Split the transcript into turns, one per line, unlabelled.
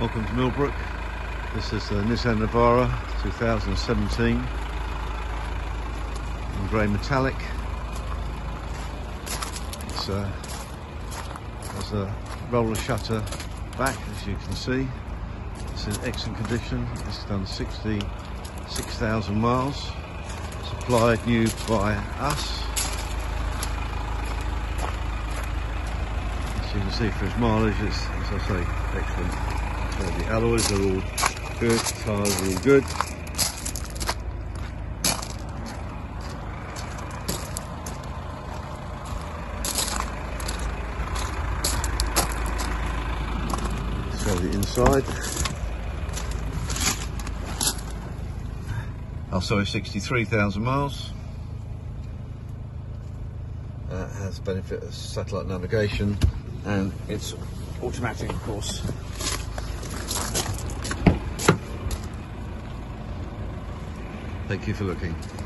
Welcome to Mylbrook. This is the Nissan Navara 2017 in grey metallic. It's uh, has a roller shutter back as you can see. It's in excellent condition. It's done 66,000 miles. Supplied new by us. As you can see for its mileage, it's, as I say, excellent. The alloys are all good, tyres are all good. Show the inside. Sorry, 63,000 miles. Uh, has benefit of satellite navigation and it's automatic, of course. Thank you for looking.